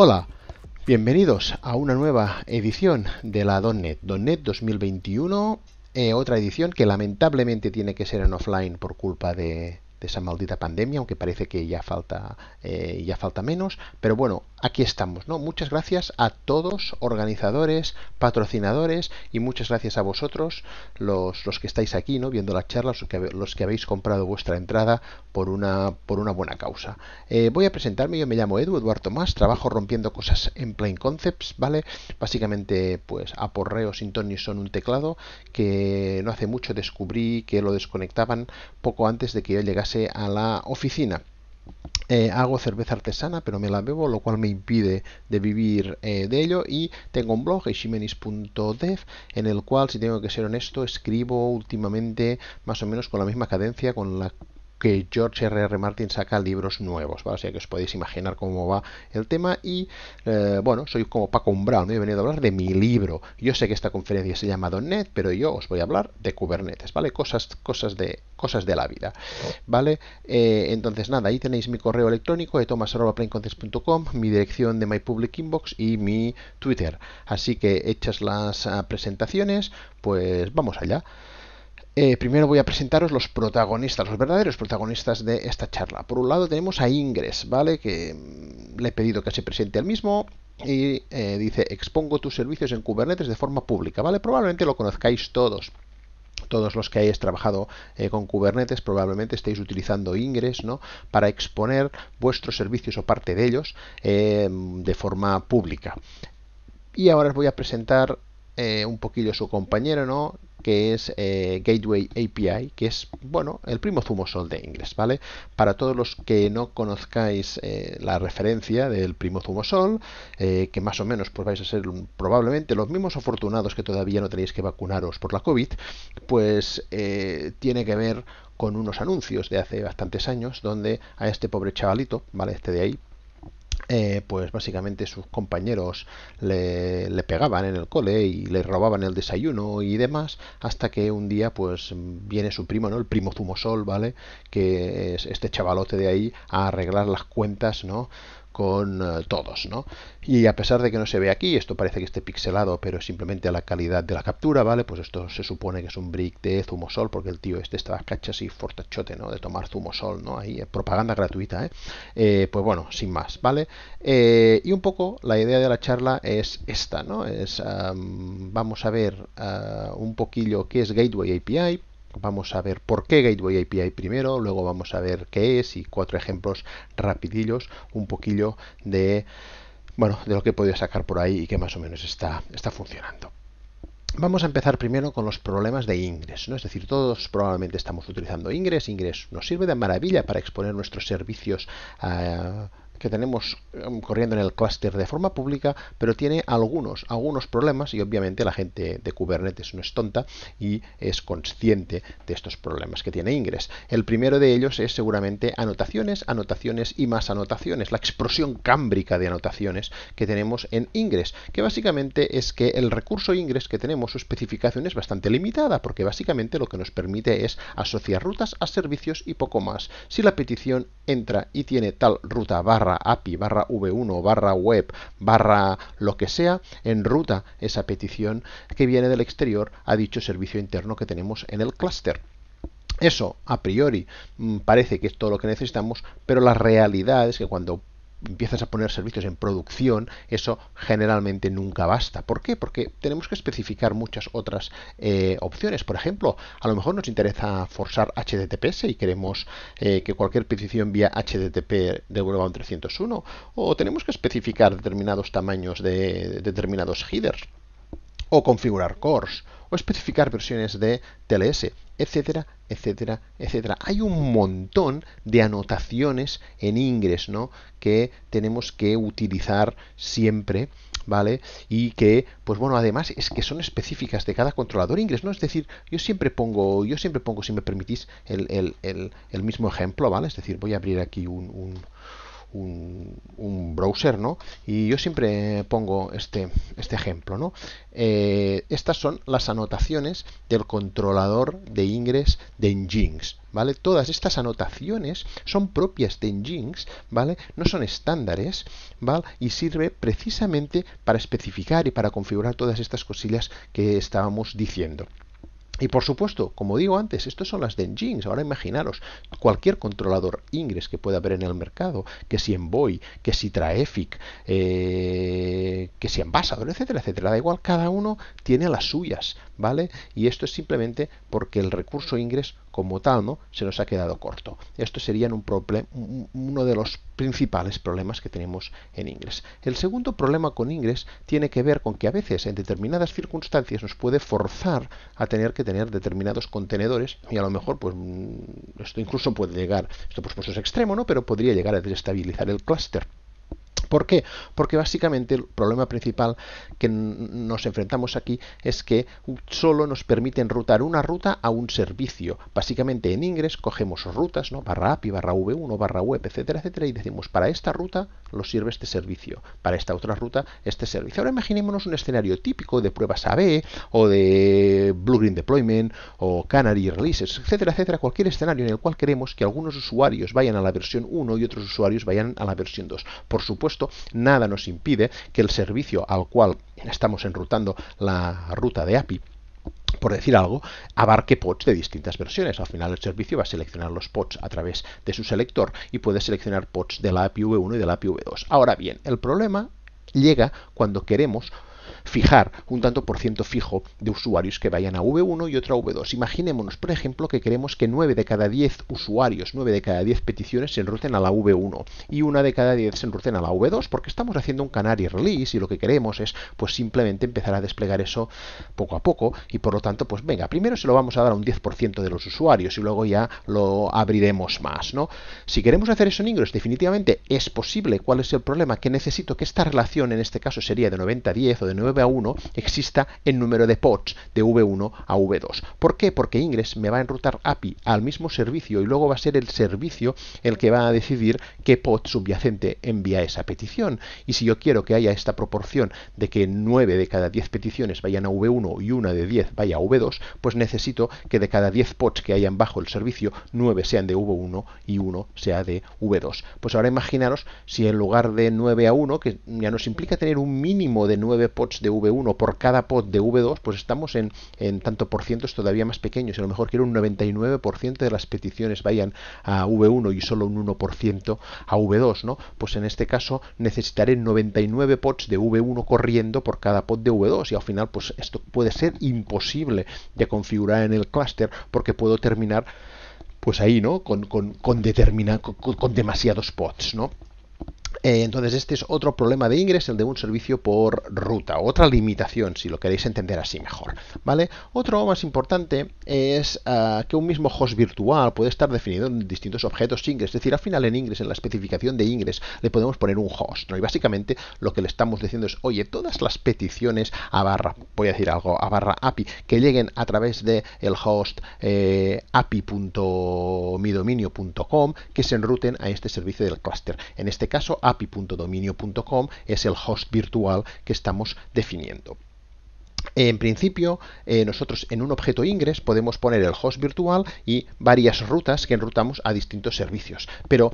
Hola, bienvenidos a una nueva edición de la .NET, .NET 2021, eh, otra edición que lamentablemente tiene que ser en offline por culpa de, de esa maldita pandemia, aunque parece que ya falta, eh, ya falta menos. Pero bueno, aquí estamos, ¿no? Muchas gracias a todos, organizadores, patrocinadores, y muchas gracias a vosotros, los, los que estáis aquí, ¿no? Viendo la charla, los que, los que habéis comprado vuestra entrada por una, por una buena causa. Eh, voy a presentarme, yo me llamo Edu, Eduardo Tomás, trabajo rompiendo cosas en Plain Concepts, ¿vale? Básicamente, pues aporreo sin ton ni son un teclado que no hace mucho descubrí que lo desconectaban poco antes de que yo llegase a la oficina. Eh, hago cerveza artesana, pero me la bebo, lo cual me impide de vivir eh, de ello. Y tengo un blog, shimenis.dev, en el cual, si tengo que ser honesto, escribo últimamente más o menos con la misma cadencia con la que George R. R. Martin saca libros nuevos, ¿vale? o sea que os podéis imaginar cómo va el tema y eh, bueno, soy como Paco Umbral, me he venido a hablar de mi libro. Yo sé que esta conferencia se llama .NET, pero yo os voy a hablar de Kubernetes, ¿vale? Cosas, cosas, de, cosas de la vida, ¿vale? Eh, entonces nada, ahí tenéis mi correo electrónico de thomas.plaincontext.com, mi dirección de my public inbox y mi Twitter. Así que hechas las uh, presentaciones, pues vamos allá. Eh, primero voy a presentaros los protagonistas, los verdaderos protagonistas de esta charla. Por un lado tenemos a Ingres, ¿vale? Que mm, le he pedido que se presente al mismo y eh, dice expongo tus servicios en Kubernetes de forma pública, ¿vale? Probablemente lo conozcáis todos todos los que hayáis trabajado eh, con Kubernetes probablemente estéis utilizando Ingres ¿no? para exponer vuestros servicios o parte de ellos de forma pública. Y ahora os voy a presentar un poquillo su compañero, ¿no? Que es eh, Gateway API, que es, bueno, el primo zumosol de inglés, ¿vale? Para todos los que no conozcáis eh, la referencia del primo zumosol, eh, que más o menos pues vais a ser probablemente los mismos afortunados que todavía no tenéis que vacunaros por la COVID, pues tiene que ver con unos anuncios de hace bastantes años donde a este pobre chavalito, ¿vale? Este de ahí, eh, pues básicamente sus compañeros le, le, pegaban en el cole y le robaban el desayuno y demás, hasta que un día pues viene su primo, ¿no? El primo Zumosol, ¿vale? Que es este chavalote de ahí a arreglar las cuentas, ¿no? Con eh, todos, ¿no? Y a pesar de que no se ve aquí, esto parece que esté pixelado, pero simplemente a la calidad de la captura, ¿vale? Pues esto se supone que es un brick de zumosol, porque el tío este estaba cachas y fortachote, ¿no? De tomar zumosol, ¿no? Ahí, eh, propaganda gratuita, ¿eh? ¿eh? Pues bueno, sin más, ¿vale? Y un poco la idea de la charla es esta, ¿no? Es, vamos a ver uh, un poquillo qué es Gateway API, Vamos a ver por qué Gateway API primero, luego vamos a ver qué es y cuatro ejemplos rapidillos, un poquillo de bueno, de lo que he podido sacar por ahí y que más o menos está, está funcionando. Vamos a empezar primero con los problemas de Ingres, ¿no? Es decir, todos probablemente estamos utilizando Ingres. Ingres nos sirve de maravilla para exponer nuestros servicios a que tenemos em, corriendo en el clúster de forma pública, pero tiene algunos, algunos problemas y obviamente la gente de Kubernetes no es tonta y es consciente de estos problemas que tiene Ingres. El primero de ellos es seguramente anotaciones, anotaciones y más anotaciones, la explosión cámbrica de anotaciones que tenemos en Ingres, que básicamente es que el recurso Ingres que tenemos, su especificación es bastante limitada, porque básicamente lo que nos permite es asociar rutas a servicios y poco más. Si la petición entra y tiene tal ruta barra API, barra V1, barra web, barra lo que sea, en ruta esa petición que viene del exterior a dicho servicio interno que tenemos en el clúster. Eso, a priori, mm, parece que es todo lo que necesitamos, pero la realidad es que cuando empiezas a poner servicios en producción, eso generalmente nunca basta. ¿Por qué? Porque tenemos que especificar muchas otras eh, opciones. Por ejemplo, a lo mejor nos interesa forzar HTTPS y queremos eh, que cualquier petición vía HTTP devuelva un 301. O tenemos que especificar determinados tamaños de, de determinados headers. O configurar cores. O especificar versiones de TLS etcétera, etcétera, etcétera. Hay un montón de anotaciones en Ingres, ¿no? Que tenemos que utilizar siempre, ¿vale? Y que, pues bueno, además es que son específicas de cada controlador Ingres, ¿no? Es decir, yo siempre pongo, yo siempre pongo, si me permitís, el, el, el, el mismo ejemplo, ¿vale? Es decir, voy a abrir aquí un un, browser, ¿no? Y yo siempre pongo este, este ejemplo, ¿no? Eh, estas son las anotaciones del controlador de ingres de Nginx, ¿vale? Todas estas anotaciones son propias de Nginx, ¿vale? No son estándares, ¿vale? Y sirve precisamente para especificar y para configurar todas estas cosillas que estábamos diciendo. Y por supuesto, como digo antes, estos son las de Nginx. Ahora imaginaros, cualquier controlador Ingres que pueda haber en el mercado, que si Envoy, que si Traefic, eh, que si Ambassador, etcétera, etcétera. Da igual, cada uno tiene las suyas, ¿vale? Y esto es simplemente porque el recurso Ingres como tal, ¿no? Se nos ha quedado corto. Esto sería un uno de los principales problemas que tenemos en Ingres. El segundo problema con Ingres tiene que ver con que a veces en determinadas circunstancias nos puede forzar a tener que tener determinados contenedores y a lo mejor pues mm, esto incluso puede llegar, esto supuesto es extremo, ¿no? Pero podría llegar a desestabilizar el clúster. ¿Por qué? Porque básicamente el problema principal que nos enfrentamos aquí es que solo nos permite enrutar una ruta a un servicio. Básicamente en Ingress cogemos rutas, ¿no? barra API, barra V1, barra web, etcétera, etcétera, y decimos para esta ruta lo sirve este servicio, para esta otra ruta este servicio. Ahora imaginémonos un escenario típico de pruebas AB o de Blue Green Deployment o Canary Releases, etcétera, etcétera, cualquier escenario en el cual queremos que algunos usuarios vayan a la versión 1 y otros usuarios vayan a la versión 2. Por supuesto, nada nos impide que el servicio al cual estamos enrutando la ruta de API por decir algo, abarque pods de distintas versiones. Al final el servicio va a seleccionar los pods a través de su selector y puede seleccionar pods de la API V1 y de la API V2. Ahora bien, el problema llega cuando queremos fijar un tanto por ciento fijo de usuarios que vayan a V1 y otro a V2. Imaginémonos, por ejemplo, que queremos que 9 de cada 10 usuarios, 9 de cada 10 peticiones se enruten a la V1 y una de cada 10 se enruten a la V2 porque estamos haciendo un canary release y lo que queremos es pues simplemente empezar a desplegar eso poco a poco y por lo tanto pues venga, primero se lo vamos a dar a un 10% de los usuarios y luego ya lo abriremos más, ¿no? Si queremos hacer eso en Ingress definitivamente es posible. ¿Cuál es el problema? Que necesito que esta relación en este caso sería de 90 a 10 o de 9 a 1 exista el número de pods de V1 a V2. ¿Por qué? Porque Ingress me va a enrutar API al mismo servicio y luego va a ser el servicio el que va a decidir qué pod subyacente envía esa petición. Y si yo quiero que haya esta proporción de que 9 de cada 10 peticiones vayan a V1 y una de 10 vaya a V2, pues necesito que de cada 10 pods que hayan bajo el servicio, 9 sean de V1 y 1 sea de V2. Pues ahora imaginaros si en lugar de 9 a 1, que ya nos implica tener un mínimo de 9 pods de V1 por cada pod de V2, pues estamos en, en tanto por cientos todavía más pequeños. A lo mejor quiero un 99% de las peticiones vayan a V1 y solo un 1% a V2, ¿no? Pues en este caso necesitaré 99 pods de V1 corriendo por cada pod de V2 y al final pues esto puede ser imposible de configurar en el clúster porque puedo terminar pues ahí, ¿no? Con, con, con, con, con demasiados pods, ¿no? Eh, entonces este es otro problema de Ingress, el de un servicio por ruta, otra limitación, si lo queréis entender así mejor. ¿vale? Otro más importante es ah, que un mismo host virtual puede estar definido en distintos objetos Ingress, es decir, al final en Ingress, en la especificación de Ingress, le podemos poner un host. ¿no? Y básicamente lo que le estamos diciendo es, oye, todas las peticiones a barra, voy a decir algo, a barra API, que lleguen a través de el host eh, api.midominio.com, que se enruten a este servicio del cluster. En este caso, api.dominio.com es el host virtual que estamos definiendo. En principio, eh, nosotros en un objeto Ingress podemos poner el host virtual y varias rutas que enrutamos a distintos servicios. Pero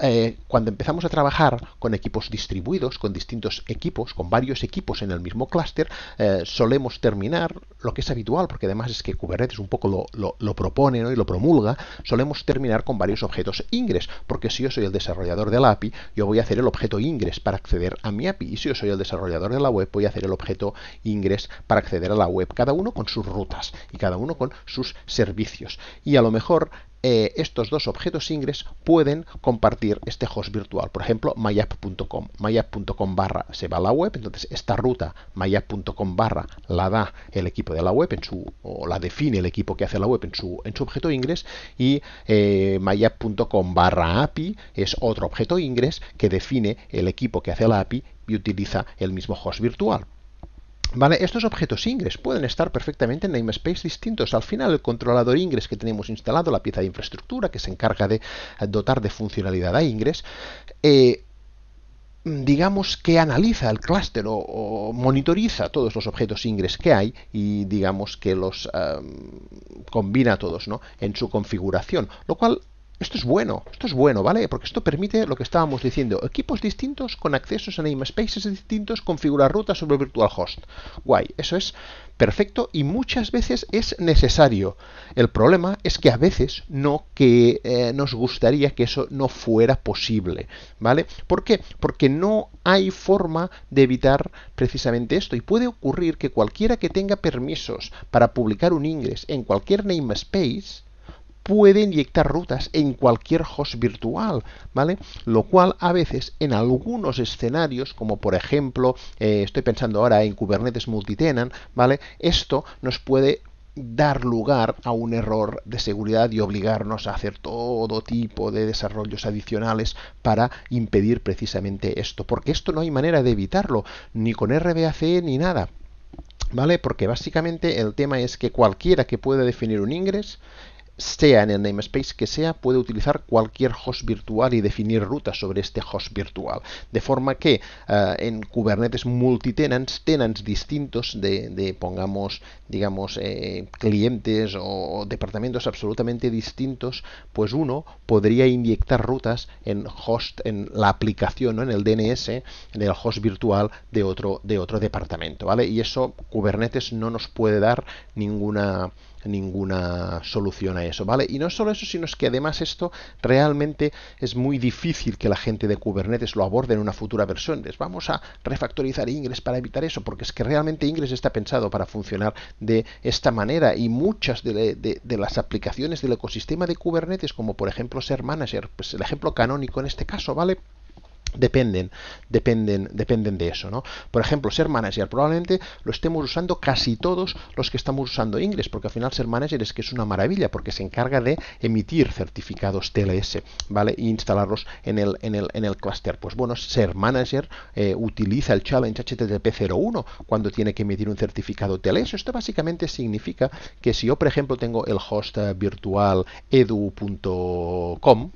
eh, cuando empezamos a trabajar con equipos distribuidos, con distintos equipos, con varios equipos en el mismo clúster, eh, solemos terminar, lo que es habitual, porque además es que Kubernetes un poco lo, propone y lo promulga, solemos terminar con varios objetos Ingress, porque si yo soy el desarrollador de la API, yo voy a hacer el objeto Ingress para acceder a mi API, y si yo soy el desarrollador de la web, voy a hacer el objeto Ingress para acceder a la web, cada uno con sus rutas y cada uno con sus servicios. Y a lo mejor eh, estos dos objetos Ingress pueden compartir este host virtual. Por ejemplo, myapp.com. myapp.com barra se va a la web, entonces esta ruta myapp.com barra la da el equipo de la web en su, o la define el equipo que hace la web en su, en su objeto Ingress y eh, myapp.com barra API es otro objeto Ingress que define el equipo que hace la API y utiliza el mismo host virtual. Estos objetos ingres pueden estar perfectamente en namespace distintos. Al final, el controlador ingres que tenemos instalado, la pieza de infraestructura que se encarga de dotar de funcionalidad a ingres, eh, digamos que analiza el clúster o, monitoriza todos los objetos ingres que hay y digamos que los combina todos ¿no? en su configuración, lo cual esto es bueno, esto es bueno, ¿vale? Porque esto permite lo que estábamos diciendo, equipos distintos con accesos a namespaces distintos, configurar rutas sobre virtual host. Guay, eso es perfecto y muchas veces es necesario. El problema es que a veces no que eh, nos gustaría que eso no fuera posible, ¿vale? ¿Por qué? Porque no hay forma de evitar precisamente esto y puede ocurrir que cualquiera que tenga permisos para publicar un ingres en cualquier namespace puede inyectar rutas en cualquier host virtual, ¿vale? Lo cual a veces en algunos escenarios, como por ejemplo, eh, estoy pensando ahora en Kubernetes multitenant, ¿vale? Esto nos puede dar lugar a un error de seguridad y obligarnos a hacer todo tipo de desarrollos adicionales para impedir precisamente esto, porque esto no hay manera de evitarlo, ni con RBAC ni nada. ¿Vale? Porque básicamente el tema es que cualquiera que pueda definir un ingres sea en el namespace que sea, puede utilizar cualquier host virtual y definir rutas sobre este host virtual. De forma que eh, en Kubernetes multitenants, tenants distintos de, pongamos, digamos, eh, clientes o departamentos absolutamente distintos, pues uno podría inyectar rutas en host, en la aplicación, ¿no? en el DNS, en el host virtual de otro, de otro departamento, ¿vale? Y eso Kubernetes no nos puede dar ninguna ninguna solución a eso, ¿vale? Y no solo eso, sino es que además esto realmente es muy difícil que la gente de Kubernetes lo aborde en una futura versión. Les vamos a refactorizar Ingress para evitar eso, porque es que realmente Ingress está pensado para funcionar de esta manera y muchas de, de las aplicaciones del ecosistema de Kubernetes, como por ejemplo Ser Manager, pues el ejemplo canónico en este caso, ¿vale? Dependen, dependen, dependen de eso, ¿no? Por ejemplo, Ser Manager probablemente lo estemos usando casi todos los que estamos usando Ingress, porque al final Ser Manager es que es una maravilla, porque se encarga de emitir certificados TLS, ¿vale? E instalarlos en el, en el, en el cluster. Pues bueno, Ser Manager eh, utiliza el challenge HTTP 01 cuando tiene que emitir un certificado TLS. Esto básicamente significa que si yo, por ejemplo, tengo el host eh, virtual edu.com,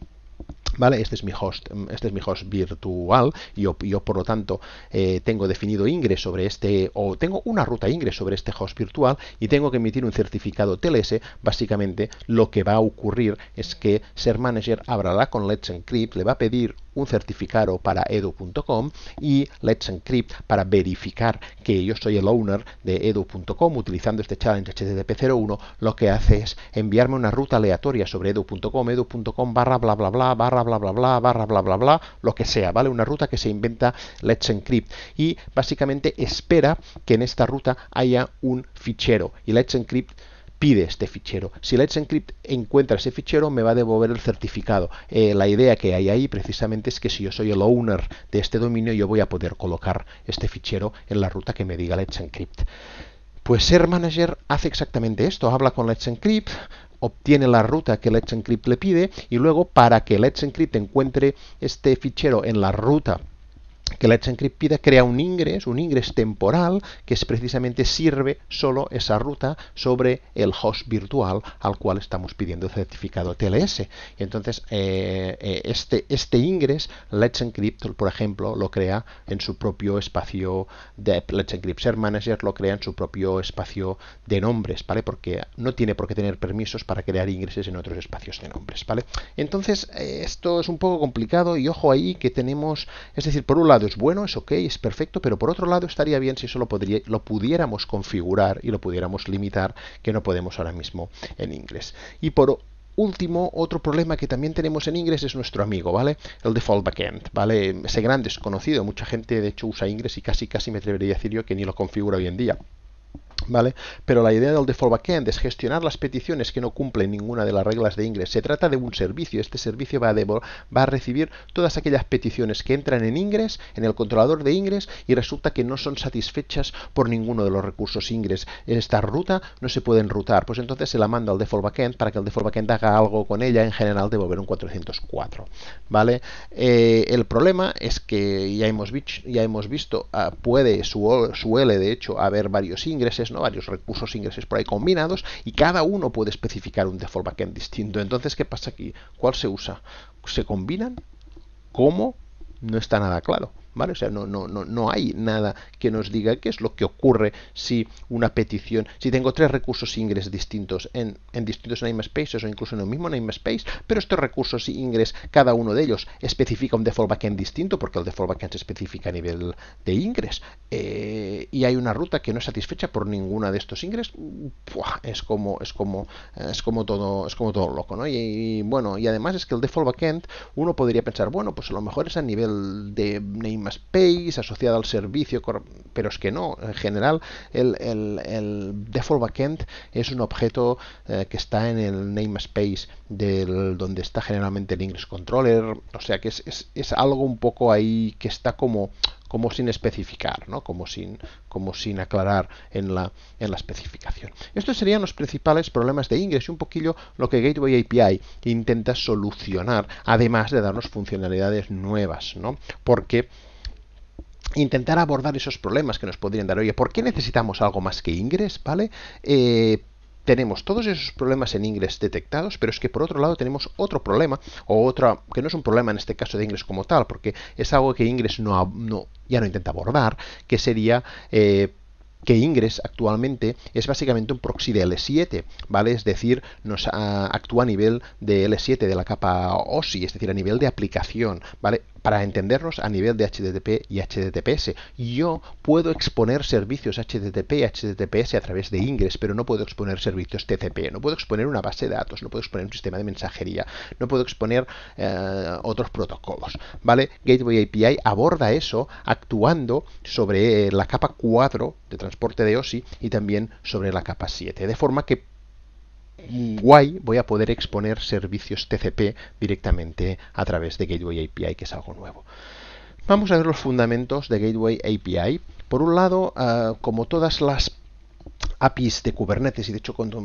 ¿Vale? Este es mi host, este es mi host virtual yo, yo por lo tanto eh, tengo definido ingres sobre este o tengo una ruta ingres sobre este host virtual y tengo que emitir un certificado TLS. Básicamente lo que va a ocurrir es que Ser Manager hablará con Let's Encrypt, le va a pedir un certificado para edu.com y Let's Encrypt para verificar que yo soy el owner de edu.com utilizando este challenge HTTP 01 lo que hace es enviarme una ruta aleatoria sobre edu.com, edu.com barra bla bla bla barra bla bla bla barra bla bla bla lo que sea, ¿vale? Una ruta que se inventa Let's Encrypt y básicamente espera que en esta ruta haya un fichero y Let's Encrypt pide este fichero. Si Let's Encrypt encuentra ese fichero, me va a devolver el certificado. Eh, la idea que hay ahí precisamente es que si yo soy el owner de este dominio, yo voy a poder colocar este fichero en la ruta que me diga Let's Encrypt. Pues Ser Manager hace exactamente esto, habla con Let's Encrypt, obtiene la ruta que Let's Encrypt le pide y luego para que Let's Encrypt encuentre este fichero en la ruta que Let's Encrypt pide crea un ingres, un ingres temporal, que es precisamente sirve solo esa ruta sobre el host virtual al cual estamos pidiendo certificado TLS. Y entonces, eh, eh, este, este Let's Encrypt, por ejemplo, lo crea en su propio espacio de Let's Encrypt Manager, lo crea en su propio espacio de nombres, ¿vale? Porque no tiene por qué tener permisos para crear ingreses en otros espacios de nombres, ¿vale? Entonces, eh, esto es un poco complicado y ojo ahí que tenemos, es decir, por un lado, es bueno, es ok, es perfecto, pero por otro lado estaría bien si eso lo, lo pudiéramos configurar y lo pudiéramos limitar, que no podemos ahora mismo en inglés. Y por último, otro problema que también tenemos en inglés es nuestro amigo, ¿vale? El default backend, ¿vale? Ese gran desconocido, mucha gente de hecho usa inglés y casi casi me atrevería a decir yo que ni lo configura hoy en día. ¿Vale? Pero la idea del default backend es gestionar las peticiones que no cumplen ninguna de las reglas de Ingress. Se trata de un servicio. Este servicio va a, va a recibir todas aquellas peticiones que entran en Ingress, en el controlador de Ingress, y resulta que no son satisfechas por ninguno de los recursos Ingress. En esta ruta no se pueden rutar. Pues entonces se la manda al default backend para que el default backend haga algo con ella, en general devolver un 404. ¿Vale? Eh, el problema es que ya hemos, ya hemos visto, uh, puede, suele de hecho haber varios varios recursos ingresos por ahí combinados y cada uno puede especificar un default backend distinto. Entonces, ¿qué pasa aquí? ¿Cuál se usa? ¿Se combinan? ¿Cómo? No está nada claro. ¿Vale? O sea, no, no, no, no hay nada que nos diga qué es lo que ocurre si una petición, si tengo tres recursos ingres distintos en, en distintos namespaces o incluso en el mismo namespace, pero estos recursos ingres, cada uno de ellos especifica un default backend distinto, porque el default backend se especifica a nivel de ingres, eh, y hay una ruta que no es satisfecha por ninguna de estos ingres, es como, es como, es como todo, es como todo loco, ¿no? Y, y, bueno, y además es que el default backend, uno podría pensar, bueno, pues a lo mejor es a nivel de name space asociada al servicio, pero es que no. En general, el, default backend es un objeto eh, que está en el namespace del, donde está generalmente el Ingress Controller. O sea que es, es algo un poco ahí que está como como sin especificar, ¿no? como, sin, como sin aclarar en la, en la especificación. Estos serían los principales problemas de Ingress y un poquillo lo que Gateway API intenta solucionar, además de darnos funcionalidades nuevas, ¿no? porque intentar abordar esos problemas que nos podrían dar. Oye, ¿por qué necesitamos algo más que Ingress? ¿Vale? Eh, tenemos todos esos problemas en Ingress detectados, pero es que por otro lado tenemos otro problema, o otra, que no es un problema en este caso de Ingress como tal, porque es algo que Ingress no, ya no intenta abordar, que sería eh, que Ingress actualmente es básicamente un proxy de L7, ¿vale? Es decir, nos actúa a nivel de L7 de la capa OSI, es decir, a nivel de aplicación, ¿vale? Para entendernos a nivel de HTTP y HTTPS. Yo puedo exponer servicios HTTP y HTTPS a través de Ingress, pero no puedo exponer servicios TCP, no puedo exponer una base de datos, no puedo exponer un sistema de mensajería, no puedo exponer eh, otros protocolos, ¿vale? Gateway API aborda eso actuando sobre la capa 4 de transporte de OSI y también sobre la capa 7. De forma que guay voy a poder exponer servicios TCP directamente a través de Gateway API, que es algo nuevo. Vamos a ver los fundamentos de Gateway API. Por un lado, uh, como todas las APIs de Kubernetes, y de hecho cuanto,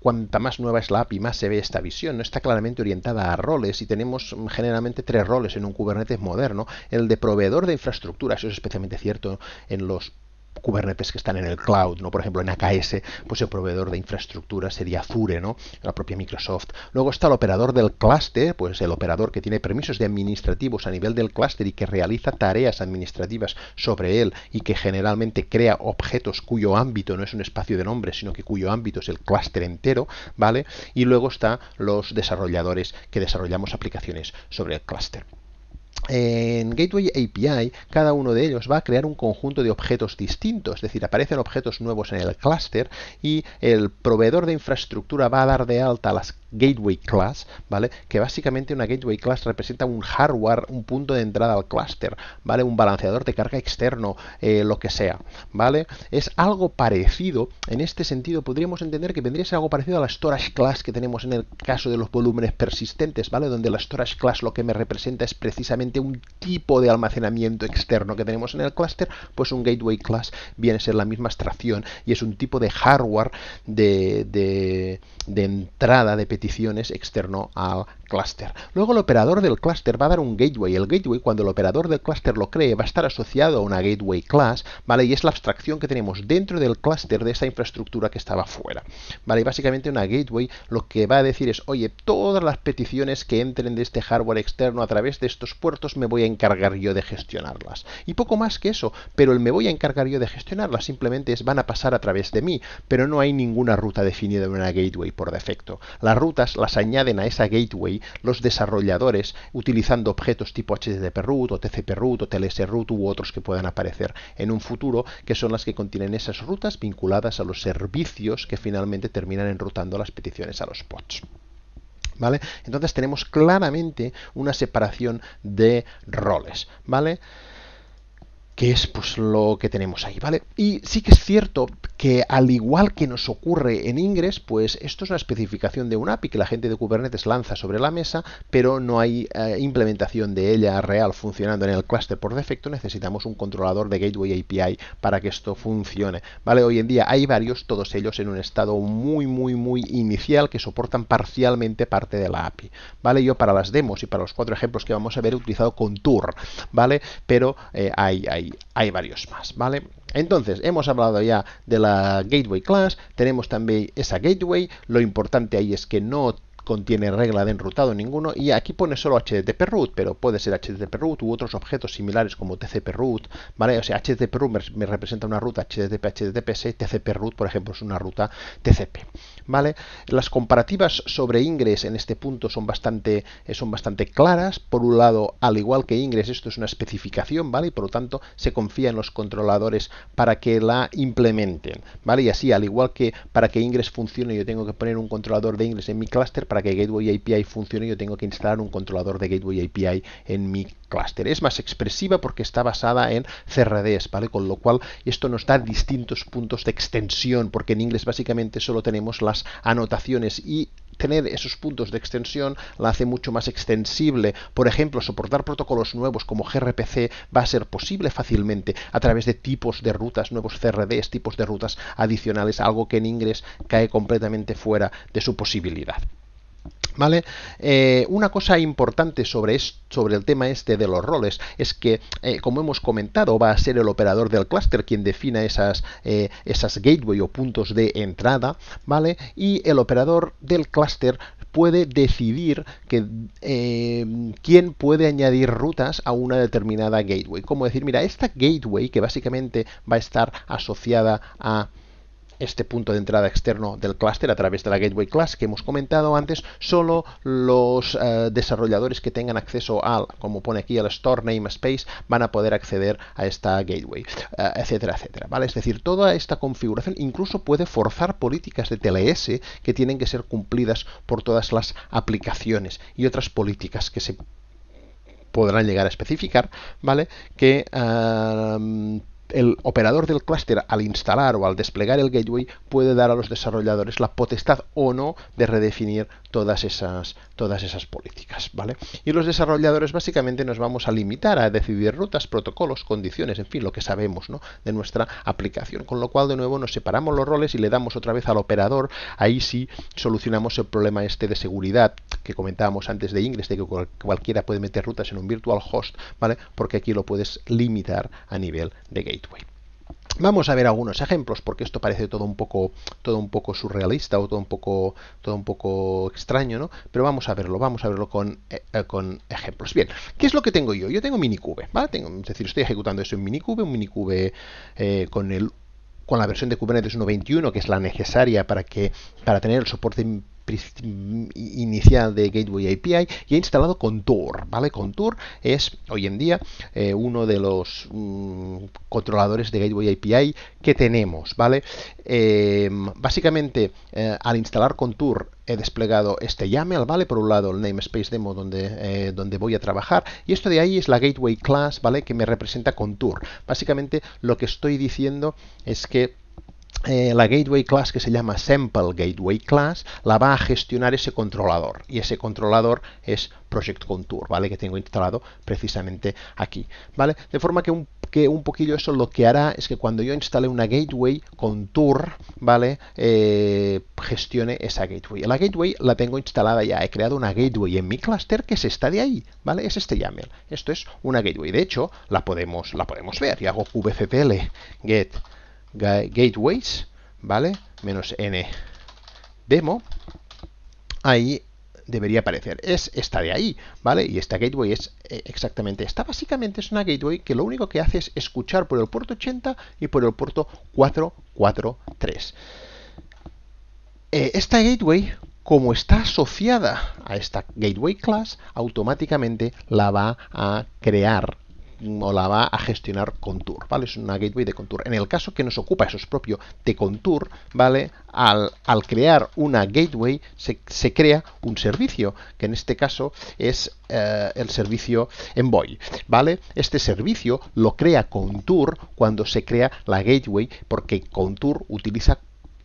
cuanta más nueva es la API, más se ve esta visión. No está claramente orientada a roles y tenemos generalmente tres roles en un Kubernetes moderno. El de proveedor de infraestructura, eso es especialmente cierto en los Kubernetes que están en el cloud, ¿no? Por ejemplo, en AKS, pues el proveedor de infraestructura sería Azure, ¿no? La propia Microsoft. Luego está el operador del clúster, pues el operador que tiene permisos de administrativos a nivel del clúster y que realiza tareas administrativas sobre él y que generalmente crea objetos cuyo ámbito no es un espacio de nombre, sino que cuyo ámbito es el clúster entero, ¿vale? Y luego está los desarrolladores que desarrollamos aplicaciones sobre el clúster. En Gateway API, cada uno de ellos va a crear un conjunto de objetos distintos, es decir, aparecen objetos nuevos en el clúster y el proveedor de infraestructura va a dar de alta las gateway class, ¿vale? Que básicamente una gateway class representa un hardware, un punto de entrada al clúster, ¿vale? Un balanceador de carga externo, eh, lo que sea, ¿vale? Es algo parecido, en este sentido podríamos entender que vendría a ser algo parecido a la storage class que tenemos en el caso de los volúmenes persistentes, ¿vale? Donde la storage class lo que me representa es precisamente un tipo de almacenamiento externo que tenemos en el clúster, pues un gateway class viene a ser la misma abstracción y es un tipo de hardware de, de, entrada de petición externo al clúster. Luego el operador del clúster va a dar un gateway. El gateway, cuando el operador del clúster lo cree, va a estar asociado a una gateway class, ¿vale? Y es la abstracción que tenemos dentro del clúster de esa infraestructura que estaba fuera, ¿vale? Y básicamente una gateway lo que va a decir es, oye, todas las peticiones que entren de este hardware externo a través de estos puertos me voy a encargar yo de gestionarlas. Y poco más que eso, pero el me voy a encargar yo de gestionarlas simplemente es van a pasar a través de mí, pero no hay ninguna ruta definida en una gateway por defecto. La ruta las añaden a esa gateway los desarrolladores utilizando objetos tipo HTTP root o TCP root o TLS root u otros que puedan aparecer en un futuro, que son las que contienen esas rutas vinculadas a los servicios que finalmente terminan enrutando las peticiones a los pods. ¿Vale? Entonces tenemos claramente una separación de roles, ¿vale? Que es pues lo que tenemos ahí, ¿vale? Y sí que es cierto que al igual que nos ocurre en Ingress, pues esto es una especificación de un API que la gente de Kubernetes lanza sobre la mesa, pero no hay eh, implementación de ella real funcionando en el clúster por defecto, necesitamos un controlador de Gateway API para que esto funcione, ¿vale? Hoy en día hay varios, todos ellos en un estado muy, muy, muy inicial que soportan parcialmente parte de la API, ¿vale? Yo para las demos y para los cuatro ejemplos que vamos a ver he utilizado Contour, ¿vale? Pero eh, hay, hay hay, varios más, ¿vale? Entonces, hemos hablado ya de la Gateway Class, tenemos también esa Gateway, lo importante ahí es que no contiene regla de enrutado ninguno y aquí pone solo HTTP root, pero puede ser HTTP root u otros objetos similares como TCP root, ¿vale? O sea, HTTP root me, representa una ruta HTTP HTTPS, TCP root, por ejemplo, es una ruta TCP, ¿vale? Las comparativas sobre Ingress en este punto son bastante eh, son bastante claras. Por un lado, al igual que Ingress, esto es una especificación, ¿vale? Y por lo tanto, se confía en los controladores para que la implementen, ¿vale? Y así, al igual que para que Ingress funcione, yo tengo que poner un controlador de Ingress en mi clúster para que Gateway API funcione yo tengo que instalar un controlador de Gateway API en mi clúster. Es más expresiva porque está basada en CRDs, ¿vale? Con lo cual esto nos da distintos puntos de extensión porque en inglés básicamente solo tenemos las anotaciones y tener esos puntos de extensión la hace mucho más extensible. Por ejemplo, soportar protocolos nuevos como gRPC va a ser posible fácilmente a través de tipos de rutas, nuevos CRDs, tipos de rutas adicionales, algo que en inglés cae completamente fuera de su posibilidad. ¿Vale? Eh, una cosa importante sobre, sobre el tema este de los roles es que, eh, como hemos comentado, va a ser el operador del clúster quien defina esas, eh, gateway o puntos de entrada, ¿vale? Y el operador del clúster puede decidir que, quién puede añadir rutas a una determinada gateway. Como decir, mira, esta gateway que básicamente va a estar asociada a este punto de entrada externo del clúster a través de la Gateway Class que hemos comentado antes, solo los eh, desarrolladores que tengan acceso al, como pone aquí, al Store Namespace, van a poder acceder a esta Gateway, eh, etcétera, etcétera. ¿vale? Es decir, toda esta configuración incluso puede forzar políticas de TLS que tienen que ser cumplidas por todas las aplicaciones y otras políticas que se podrán llegar a especificar, ¿vale? Que eh, el operador del clúster al instalar o al desplegar el gateway puede dar a los desarrolladores la potestad o no de redefinir todas esas, todas esas políticas, ¿vale? Y los desarrolladores básicamente nos vamos a limitar a decidir rutas, protocolos, condiciones, en fin, lo que sabemos, ¿no? De nuestra aplicación. Con lo cual, de nuevo, nos separamos los roles y le damos otra vez al operador. Ahí sí solucionamos el problema este de seguridad que comentábamos antes de Ingress, de que cualquiera puede meter rutas en un virtual host, ¿vale? Porque aquí lo puedes limitar a nivel de gateway. Vamos a ver algunos ejemplos porque esto parece todo un poco todo un poco surrealista o todo un poco todo un poco extraño, ¿no? Pero vamos a verlo, vamos a verlo con, eh, eh, con ejemplos. Bien, ¿qué es lo que tengo yo? Yo tengo Minikube, ¿vale? Es decir, estoy ejecutando eso en Minikube, un Minikube eh, con el con la versión de Kubernetes 1.21 que es la necesaria para que para tener el soporte inicial de Gateway API y he instalado Contour, ¿vale? Contour es hoy en día eh, uno de los mm, controladores de Gateway API que tenemos, ¿vale? Eh, básicamente, eh, al instalar Contour he desplegado este YAML, ¿vale? Por un lado el namespace demo donde, donde voy a trabajar y esto de ahí es la gateway class, ¿vale? Que me representa Contour. Básicamente lo que estoy diciendo es que eh, la gateway class que se llama sample gateway class la va a gestionar ese controlador. Y ese controlador es project contour vale que tengo instalado precisamente aquí vale de forma que un, que un poquillo eso lo que hará es que cuando yo instale una gateway contour vale eh, gestione esa gateway. La gateway la tengo instalada ya. He creado una gateway en mi cluster que es esta de ahí vale es este YAML. Esto es una gateway. De hecho la podemos la podemos ver. Y hago kubectl get gateways, ¿vale? Menos n demo, ahí debería aparecer. Es esta de ahí, ¿vale? Y esta gateway es eh, exactamente esta. Básicamente es una gateway que lo único que hace es escuchar por el puerto 80 y por el puerto 443. Eh, esta gateway, como está asociada a esta gateway class, automáticamente la va a crear o la va a gestionar Contour, ¿vale? Es una gateway de Contour. En el caso que nos ocupa, eso es propio de Contour, ¿vale? Al, crear una gateway se, crea un servicio, que en este caso es eh, el servicio Envoy, ¿vale? Este servicio lo crea Contour cuando se crea la gateway, porque Contour utiliza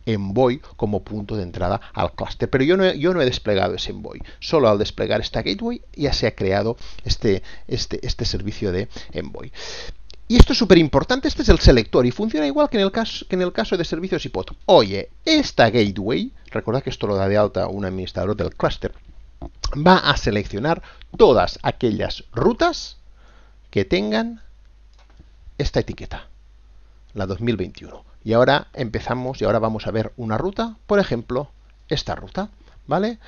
Envoy como punto de entrada al clúster. Pero yo no, he, yo no he desplegado ese Envoy. Solo al desplegar esta gateway ya se ha creado este, este, este servicio de Envoy. Y esto es súper importante, este es el selector y funciona igual que en, el caso, que en el caso de servicios iPod. Oye, esta gateway, recordad que esto lo da de alta un administrador del clúster, va a seleccionar todas aquellas rutas que tengan esta etiqueta, la 2021. Y ahora empezamos y ahora vamos a ver una ruta, por ejemplo, esta ruta, ¿vale?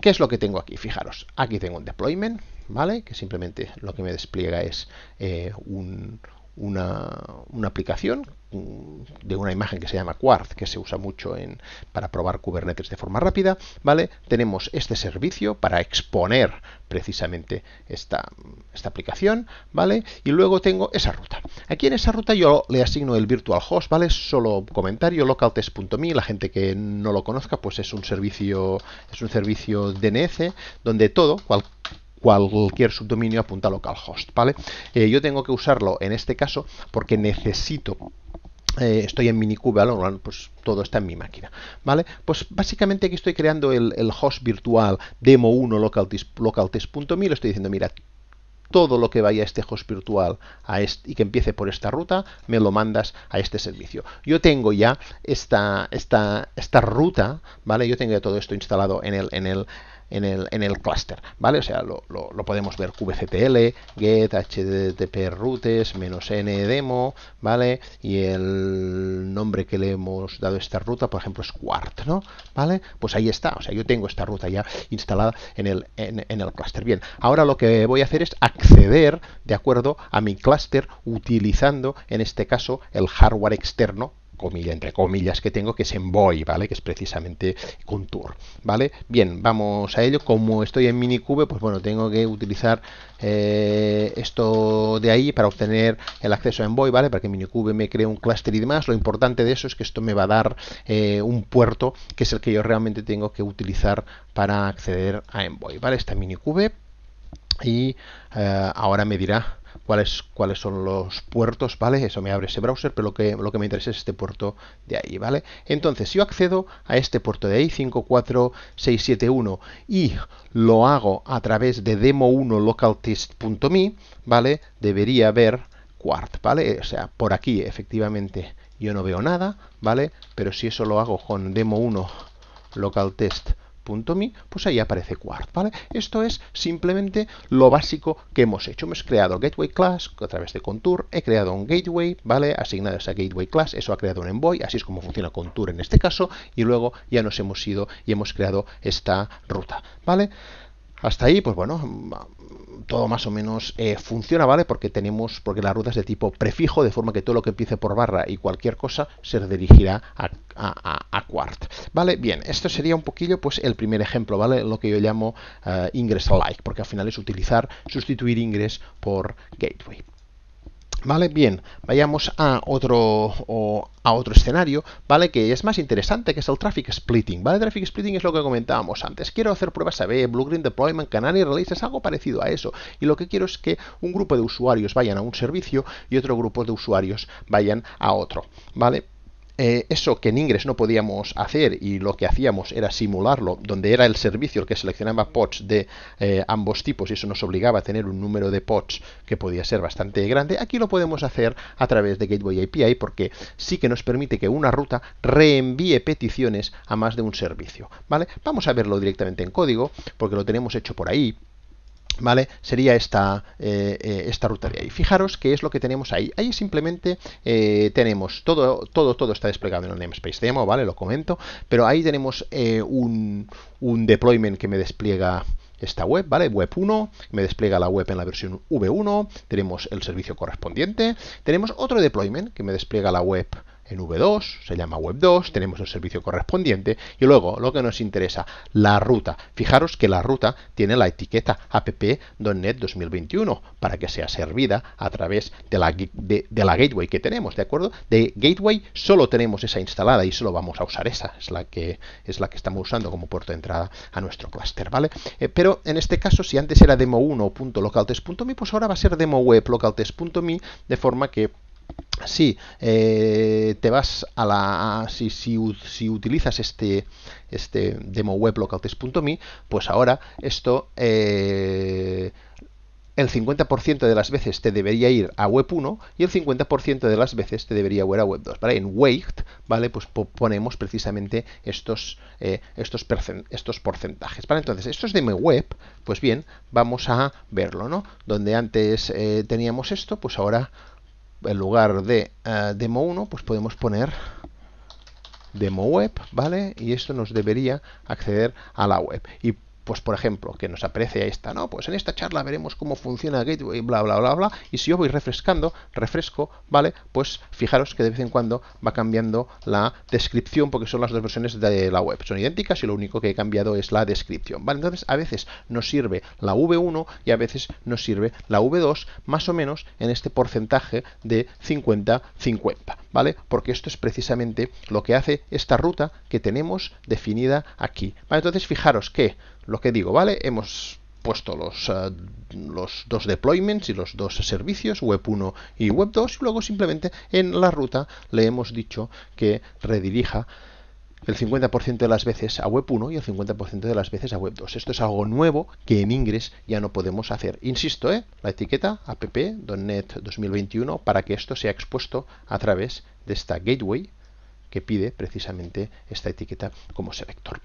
¿Qué es lo que tengo aquí? Fijaros, aquí tengo un deployment, ¿vale? Que simplemente lo que me despliega es eh, un, una, aplicación mm, de una imagen que se llama Quartz, que se usa mucho en, para probar Kubernetes de forma rápida, ¿vale? Tenemos este servicio para exponer precisamente esta, esta aplicación, ¿vale? Y luego tengo esa ruta. Aquí en esa ruta yo le asigno el virtual host, ¿vale? Solo comentario, localtest.me, la gente que no lo conozca, pues es un servicio, es un servicio DNS donde todo, cualquier cualquier subdominio apunta a localhost, ¿vale? Eh, yo tengo que usarlo en este caso porque necesito eh, estoy en Minikube, pues todo está en mi máquina, ¿vale? Pues básicamente aquí estoy creando el, host virtual demo1 localtest.me, lo estoy diciendo, mira, todo lo que vaya a este host virtual a este, y que empiece por esta ruta, me lo mandas a este servicio. Yo tengo ya esta, esta, esta ruta, ¿vale? Yo tengo ya todo esto instalado en el, en el, en el, en el clúster, ¿vale? O sea, lo, lo, podemos ver kubectl, get, http routes, menos n demo, ¿vale? Y el nombre que le hemos dado a esta ruta, por ejemplo, es Quart, ¿no? ¿Vale? Pues ahí está, o sea, yo tengo esta ruta ya instalada en el, en, en el clúster. Bien, ahora lo que voy a hacer es acceder, de acuerdo, a mi clúster utilizando, en este caso, el hardware externo comillas, entre comillas que tengo, que es Envoy, ¿vale? Que es precisamente Contour, ¿vale? Bien, vamos a ello. Como estoy en Minikube, pues bueno, tengo que utilizar eh, esto de ahí para obtener el acceso a Envoy, ¿vale? Para que Minikube me cree un clúster y demás. Lo importante de eso es que esto me va a dar eh, un puerto que es el que yo realmente tengo que utilizar para acceder a Envoy, ¿vale? Esta Minikube y eh, ahora me dirá cuáles, cuáles son los puertos, ¿vale? Eso me abre ese browser, pero lo que, lo que me interesa es este puerto de ahí, ¿vale? Entonces, si yo accedo a este puerto de ahí, 54671, y lo hago a través de demo1localtest.me, ¿vale? Debería ver Quart, ¿vale? O sea, por aquí efectivamente yo no veo nada, ¿vale? Pero si eso lo hago con demo1 localtest pues ahí aparece Quart, ¿vale? Esto es simplemente lo básico que hemos hecho. Hemos creado gateway class a través de Contour, he creado un gateway, ¿vale? Asignado a esa gateway class, eso ha creado un envoy, así es como funciona Contour en este caso, y luego ya nos hemos ido y hemos creado esta ruta, ¿vale? Hasta ahí, pues bueno, todo más o menos eh, funciona, ¿vale? Porque tenemos, porque la ruta es de tipo prefijo, de forma que todo lo que empiece por barra y cualquier cosa se dirigirá a, a, Quart. ¿Vale? Bien, esto sería un poquillo, pues, el primer ejemplo, ¿vale? Lo que yo llamo uh, ingress alike, porque al final es utilizar, sustituir ingress por gateway. Vale, bien, vayamos a otro, a otro escenario, ¿vale? Que es más interesante, que es el traffic splitting, ¿vale? Traffic splitting es lo que comentábamos antes. Quiero hacer pruebas AB, Blue Green Deployment, Canary Release, es algo parecido a eso. Y lo que quiero es que un grupo de usuarios vayan a un servicio y otro grupo de usuarios vayan a otro, ¿vale? Eh, eso que en Ingress no podíamos hacer y lo que hacíamos era simularlo, donde era el servicio el que seleccionaba pods de eh, ambos tipos y eso nos obligaba a tener un número de pods que podía ser bastante grande, aquí lo podemos hacer a través de Gateway API porque sí que nos permite que una ruta reenvíe peticiones a más de un servicio. ¿vale? Vamos a verlo directamente en código porque lo tenemos hecho por ahí. ¿Vale? Sería esta, eh, eh, esta ruta de ahí. Fijaros qué es lo que tenemos ahí. Ahí simplemente eh, tenemos todo, todo, todo está desplegado en el namespace demo, ¿vale? Lo comento, pero ahí tenemos un, un deployment que me despliega esta web, ¿vale? Web 1, me despliega la web en la versión V1, tenemos el servicio correspondiente, tenemos otro deployment que me despliega la web en V2, se llama Web 2, tenemos el servicio correspondiente y luego lo que nos interesa, la ruta. Fijaros que la ruta tiene la etiqueta app.net 2021 para que sea servida a través de la, de, la gateway que tenemos, ¿de acuerdo? De gateway solo tenemos esa instalada y solo vamos a usar esa, es la que es la que estamos usando como puerto de entrada a nuestro clúster, ¿vale? Eh, pero en este caso, si antes era demo1.localtest.me, pues ahora va a ser demo web localtest.me, de forma que si eh, te vas a la si, utilizas este este demo web pues ahora esto eh, el 50% de las veces te debería ir a web 1 y el 50% de las veces te debería ir a web 2 ¿vale? en weight vale pues ponemos precisamente estos eh, estos, porcentajes ¿vale? entonces esto es demo web pues bien vamos a verlo ¿no? donde antes teníamos esto pues ahora en lugar de uh, demo 1, pues podemos poner demo web, ¿vale? Y esto nos debería acceder a la web. Pues por ejemplo, que nos aparece esta, ¿no? Pues en esta charla veremos cómo funciona Gateway, bla, bla, bla, bla. Y si yo voy refrescando, refresco, ¿vale? Pues fijaros que de vez en cuando va cambiando la descripción, porque son las dos versiones de la web. Son idénticas y lo único que he cambiado es la descripción, ¿vale? Entonces, a veces nos sirve la V1 y a veces nos sirve la V2, más o menos en este porcentaje de 50-50, ¿vale? Porque esto es precisamente lo que hace esta ruta que tenemos definida aquí. ¿vale? Entonces, fijaros que lo que digo, ¿vale? Hemos puesto los, uh, los dos deployments y los dos servicios, web 1 y web 2, y luego simplemente en la ruta le hemos dicho que redirija el 50% de las veces a web 1 y el 50% de las veces a web 2. Esto es algo nuevo que en Ingress ya no podemos hacer. Insisto, ¿eh? la etiqueta app.net 2021 para que esto sea expuesto a través de esta gateway que pide precisamente esta etiqueta como selector.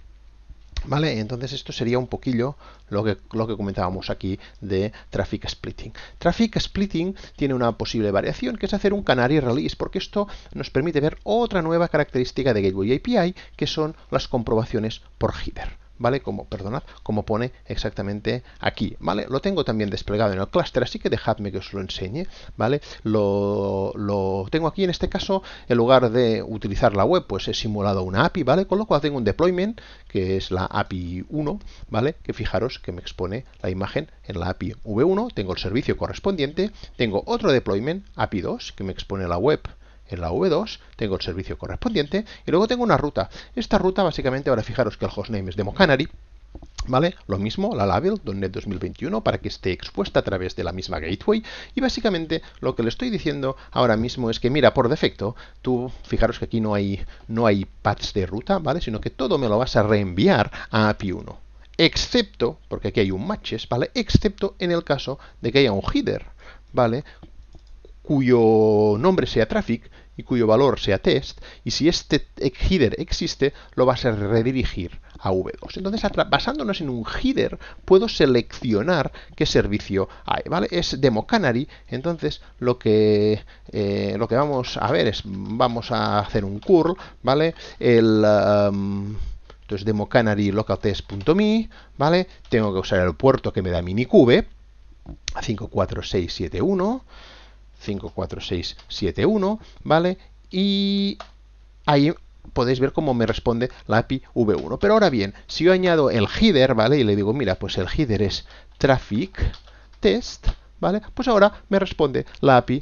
¿Vale? Entonces esto sería un poquillo lo que, lo que comentábamos aquí de Traffic Splitting. Traffic Splitting tiene una posible variación que es hacer un Canary Release, porque esto nos permite ver otra nueva característica de Gateway API, que son las comprobaciones por header. ¿Vale? Como, perdonad, como pone exactamente aquí, ¿vale? Lo tengo también desplegado en el clúster, así que dejadme que os lo enseñe, ¿vale? Lo, lo, tengo aquí en este caso, en lugar de utilizar la web, pues he simulado una API, ¿vale? Con lo cual tengo un deployment, que es la API 1, ¿vale? Que fijaros que me expone la imagen en la API V1, tengo el servicio correspondiente, tengo otro deployment, API 2, que me expone la web en la V2, tengo el servicio correspondiente y luego tengo una ruta. Esta ruta básicamente, ahora fijaros que el hostname es Demo Canary, ¿Vale? Lo mismo, la label .NET 2021 para que esté expuesta a través de la misma gateway y básicamente lo que le estoy diciendo ahora mismo es que mira, por defecto, tú fijaros que aquí no hay no hay paths de ruta, ¿vale? Sino que todo me lo vas a reenviar a API 1. Excepto, porque aquí hay un matches, ¿vale? Excepto en el caso de que haya un header, ¿vale? Cuyo nombre sea traffic y cuyo valor sea test, y si este header existe, lo vas a redirigir a V2. Entonces, basándonos en un header, puedo seleccionar qué servicio hay, ¿vale? Es demo canary, entonces lo que, eh, lo que vamos a ver es, vamos a hacer un curl, ¿vale? El... Um, entonces, demo canary localtest.me, ¿vale? Tengo que usar el puerto que me da minikube, 54671, 54671, ¿vale? Y ahí podéis ver cómo me responde la API V1. Pero ahora bien, si yo añado el header, ¿vale? Y le digo, mira, pues el header es traffic test, ¿vale? Pues ahora me responde la API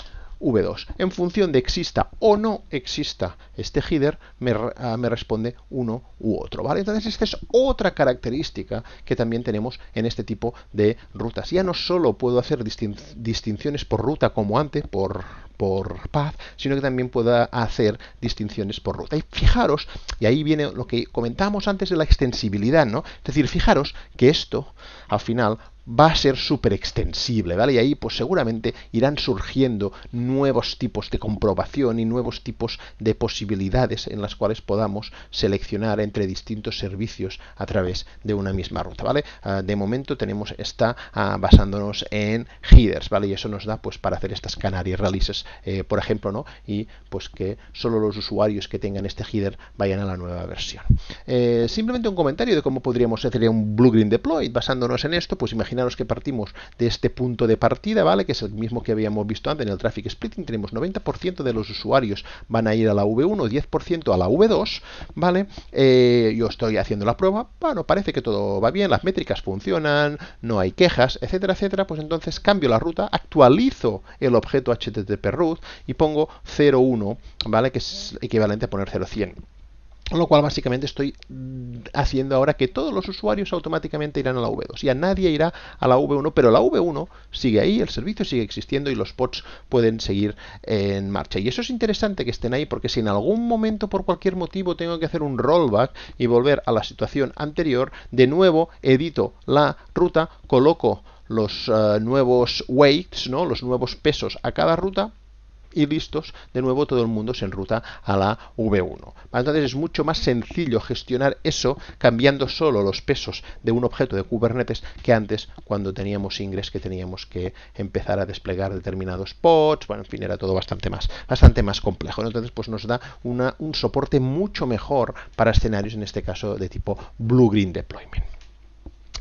V2. En función de exista o no exista este header, me, ah, me, responde uno u otro. ¿vale? Entonces, esta es otra característica que también tenemos en este tipo de rutas. Ya no solo puedo hacer distinciones por ruta como antes, por, por path, sino que también puedo hacer distinciones por ruta. Y fijaros, y ahí viene lo que comentábamos antes de la extensibilidad, ¿no? Es decir, fijaros que esto al final va a ser súper extensible, ¿vale? Y ahí pues seguramente irán surgiendo nuevos tipos de comprobación y nuevos tipos de posibilidades en las cuales podamos seleccionar entre distintos servicios a través de una misma ruta, ¿vale? Uh, de momento tenemos esta uh, basándonos en headers, ¿vale? Y eso nos da pues para hacer estas canary releases, eh, por ejemplo, ¿no? Y pues que solo los usuarios que tengan este header vayan a la nueva versión. Eh, simplemente un comentario de cómo podríamos hacer un blue green deploy basándonos en esto, pues imagínate imaginaros que partimos de este punto de partida, ¿vale? Que es el mismo que habíamos visto antes en el traffic splitting, tenemos 90% de los usuarios van a ir a la V1, 10% a la V2, ¿vale? Eh, yo estoy haciendo la prueba, bueno, parece que todo va bien, las métricas funcionan, no hay quejas, etcétera, etcétera, pues entonces cambio la ruta, actualizo el objeto HTTP root y pongo 01, ¿vale? Que es equivalente a poner 0100. Con lo cual, básicamente, estoy mm, haciendo ahora que todos los usuarios automáticamente irán a la V2. Ya nadie irá a la V1, pero la V1 sigue ahí, el servicio sigue existiendo y los pods pueden seguir en marcha. Y eso es interesante que estén ahí porque si en algún momento, por cualquier motivo, tengo que hacer un rollback y volver a la situación anterior, de nuevo edito la ruta, coloco los uh, nuevos weights, ¿no? los nuevos pesos a cada ruta y listos, de nuevo todo el mundo se enruta a la V1. Entonces es mucho más sencillo gestionar eso cambiando solo los pesos de un objeto de Kubernetes que antes cuando teníamos ingres que teníamos que empezar a desplegar determinados pods, bueno, en fin, era todo bastante más, bastante más complejo. Entonces pues nos da un soporte mucho mejor para escenarios, en este caso de tipo Blue-Green Deployment.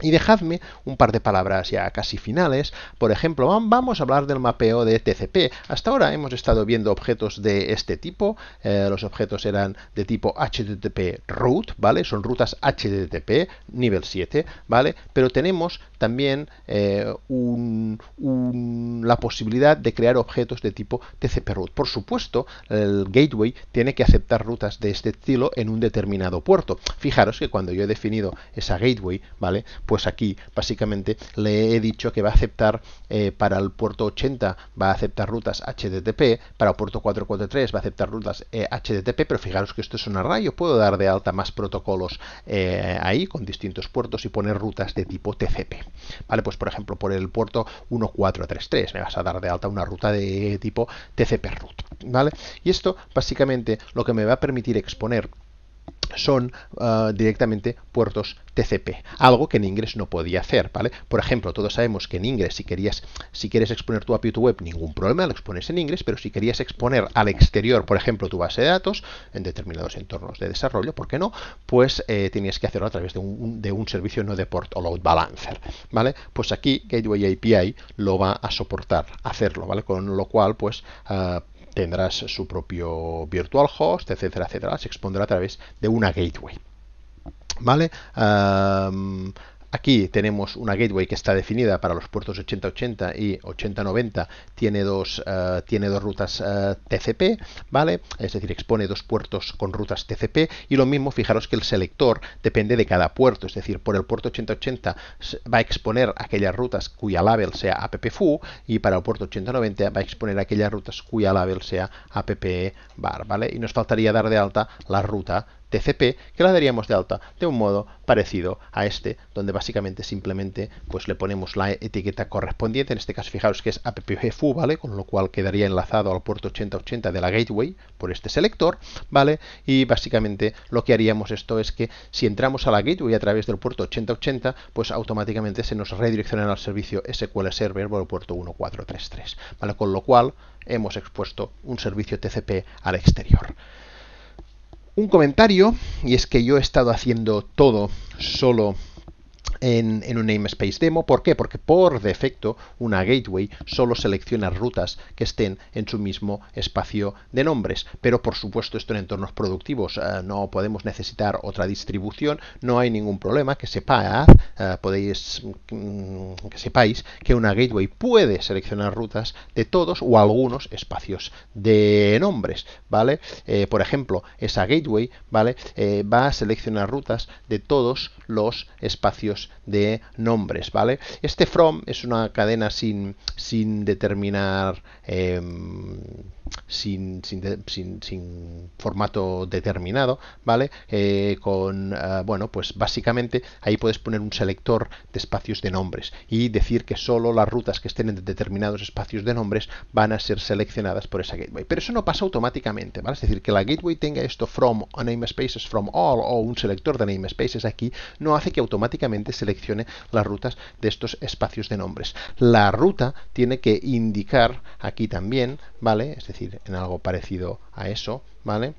Y dejadme un par de palabras ya casi finales. Por ejemplo, vamos a hablar del mapeo de TCP. Hasta ahora hemos estado viendo objetos de este tipo. Eh, los objetos eran de tipo HTTP root, ¿vale? Son rutas HTTP nivel 7, ¿vale? Pero tenemos también eh, la posibilidad de crear objetos de tipo TCP root. Por supuesto, el gateway tiene que aceptar rutas de este estilo en un determinado puerto. Fijaros que cuando yo he definido esa gateway, ¿vale? Pues aquí básicamente le he dicho que va a aceptar eh, para el puerto 80 va a aceptar rutas HTTP, para el puerto 443 va a aceptar rutas HTTP, eh, pero fijaros que esto es un array, yo puedo dar de alta más protocolos ahí con distintos puertos y poner rutas de tipo TCP. Vale, pues por ejemplo, por el puerto 1433 me vas a dar de alta una ruta de tipo TCP root, ¿vale? Y esto básicamente lo que me va a permitir exponer son uh, directamente puertos TCP, algo que en Ingress no podía hacer, ¿vale? Por ejemplo, todos sabemos que en Ingress si querías si quieres exponer tu API tu web, ningún problema, lo expones en Ingress, pero si querías exponer al exterior, por ejemplo, tu base de datos en determinados entornos de desarrollo, ¿por qué no? Pues eh, tenías que hacerlo a través de un, de un, servicio no de port o load balancer, ¿vale? Pues aquí Gateway API lo va a soportar hacerlo, ¿vale? Con lo cual, pues uh, tendrás su propio virtual host, etcétera, etcétera. Se expondrá a través de una gateway. ¿Vale? Aquí tenemos una gateway que está definida para los puertos 8080 y 8090, tiene dos, uh, tiene dos rutas eh, TCP, ¿vale? Es decir, expone dos puertos con rutas TCP y lo mismo, fijaros que el selector depende de cada puerto, es decir, por el puerto 8080 va a exponer aquellas rutas cuya label sea appfu y para el puerto 8090 va a exponer aquellas rutas cuya label sea appe bar, ¿vale? Y nos faltaría dar de alta la ruta TCP, que la daríamos de alta de un modo parecido a este, donde básicamente simplemente pues le ponemos la etiqueta correspondiente, en este caso fijaros que es appfu, ¿vale? Con lo cual quedaría enlazado al puerto 8080 de la gateway por este selector, ¿vale? Y básicamente lo que haríamos esto es que si entramos a la gateway a través del puerto 8080, pues automáticamente se nos redirecciona al servicio SQL Server por el puerto 1433, ¿vale? Con lo cual hemos expuesto un servicio TCP al exterior un comentario, y es que yo he estado haciendo todo solo en, un namespace demo. ¿Por qué? Porque por defecto una gateway solo selecciona rutas que estén en su mismo espacio de nombres. Pero por supuesto esto en entornos productivos eh, no podemos necesitar otra distribución. No hay ningún problema que sepáis, eh, podéis mm, que sepáis que una gateway puede seleccionar rutas de todos o algunos espacios de nombres. ¿Vale? Eh, por ejemplo, esa gateway ¿vale? va a seleccionar rutas de todos los espacios de nombres, ¿vale? Este from es una cadena sin, sin determinar em, sin, sin, sin, formato determinado, ¿vale? Eh, con, eh, bueno, pues básicamente ahí puedes poner un selector de espacios de nombres y decir que solo las rutas que estén en determinados espacios de nombres van a ser seleccionadas por esa gateway. Pero eso no pasa automáticamente, ¿vale? Es decir, que la gateway tenga esto from namespaces from all o un selector de namespaces aquí no hace que automáticamente seleccione las rutas de estos espacios de nombres. La ruta tiene que indicar aquí también, ¿vale? Es decir, en algo parecido a eso, ¿vale?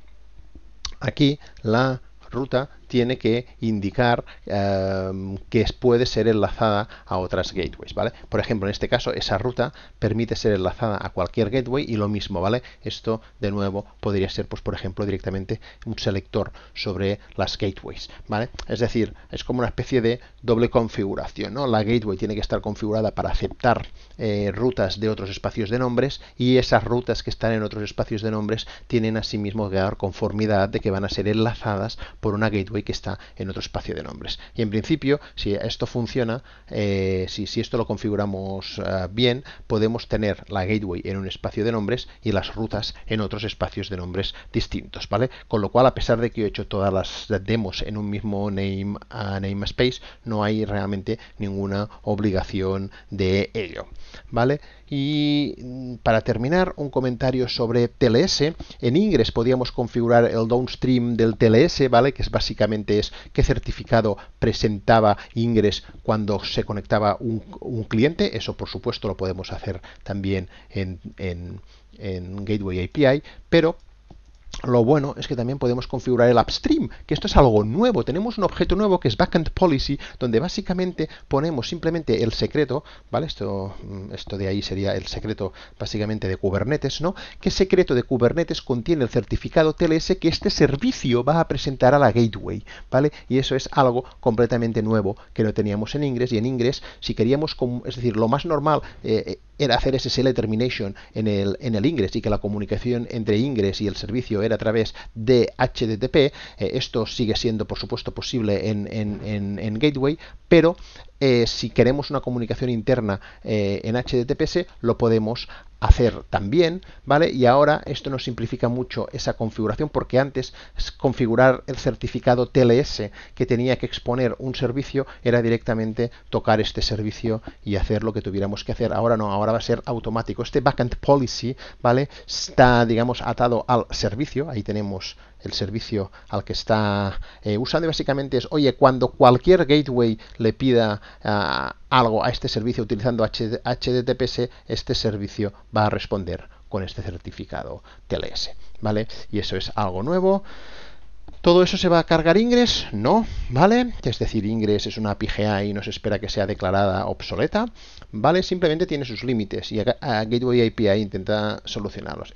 Aquí la ruta tiene que indicar em, que puede ser enlazada a otras gateways, ¿vale? Por ejemplo, en este caso, esa ruta permite ser enlazada a cualquier gateway y lo mismo, ¿vale? Esto, de nuevo, podría ser, pues, por ejemplo, directamente un selector sobre las gateways, ¿vale? Es decir, es como una especie de doble configuración, ¿no? La gateway tiene que estar configurada para aceptar eh, rutas de otros espacios de nombres y esas rutas que están en otros espacios de nombres tienen asimismo que dar conformidad de que van a ser enlazadas por una gateway que está en otro espacio de nombres. Y en principio, si esto funciona, eh, si, si, esto lo configuramos uh, bien, podemos tener la gateway en un espacio de nombres y las rutas en otros espacios de nombres distintos, ¿vale? Con lo cual, a pesar de que he hecho todas las demos en un mismo name, uh, namespace, no hay realmente ninguna obligación de ello, ¿vale? Y mm, para terminar, un comentario sobre TLS. En Ingress podíamos configurar el downstream del TLS, ¿vale? Que es básicamente es qué certificado presentaba Ingress cuando se conectaba un, cliente. Eso, por supuesto, lo podemos hacer también en, en Gateway API, pero lo bueno es que también podemos configurar el upstream, que esto es algo nuevo. Tenemos un objeto nuevo que es backend policy, donde básicamente ponemos simplemente el secreto, ¿vale? Esto, mm, esto de ahí sería el secreto básicamente de Kubernetes, ¿no? ¿Qué secreto de Kubernetes contiene el certificado TLS que este servicio va a presentar a la gateway, ¿vale? Y eso es algo completamente nuevo que no teníamos en Ingress y en Ingress si queríamos, es decir, lo más normal eh, era hacer SSL termination en el, en el Ingress y que la comunicación entre Ingress y el servicio a través de HTTP. Eh, esto sigue siendo, por supuesto, posible en, en, en Gateway, pero eh, si queremos una comunicación interna eh, en HTTPS, lo podemos hacer también, ¿vale? Y ahora esto nos simplifica mucho esa configuración porque antes configurar el certificado TLS que tenía que exponer un servicio era directamente tocar este servicio y hacer lo que tuviéramos que hacer. Ahora no, ahora va a ser automático. Este backend policy, ¿vale? Está, digamos, atado al servicio. Ahí tenemos el servicio al que está eh, usando básicamente es, oye, cuando cualquier gateway le pida uh, algo a este servicio utilizando HTTPS, este servicio va a responder con este certificado TLS, ¿vale? Y eso es algo nuevo. ¿Todo eso se va a cargar Ingress? No, ¿vale? Es decir, Ingress es una PGA y no se espera que sea declarada obsoleta, ¿vale? Simplemente tiene sus límites y a, Gateway API intenta solucionarlos.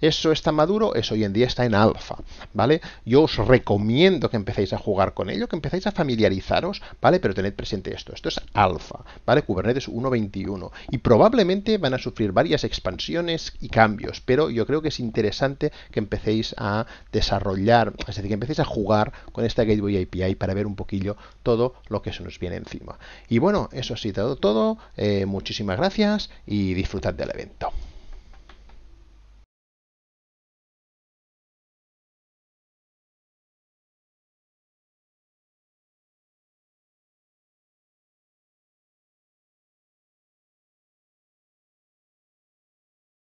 Eso está maduro, eso hoy en día está en alfa, ¿vale? Yo os recomiendo que empecéis a jugar con ello, que empecéis a familiarizaros, ¿vale? Pero tened presente esto, esto es alfa, ¿vale? Kubernetes 1.21 y probablemente van a sufrir varias expansiones y cambios, pero yo creo que es interesante que empecéis a desarrollar, es decir, que empecéis a jugar con esta Gateway API para ver un poquillo todo lo que se nos viene encima. Y bueno, eso ha sido todo, eh, muchísimas gracias y disfrutad del evento.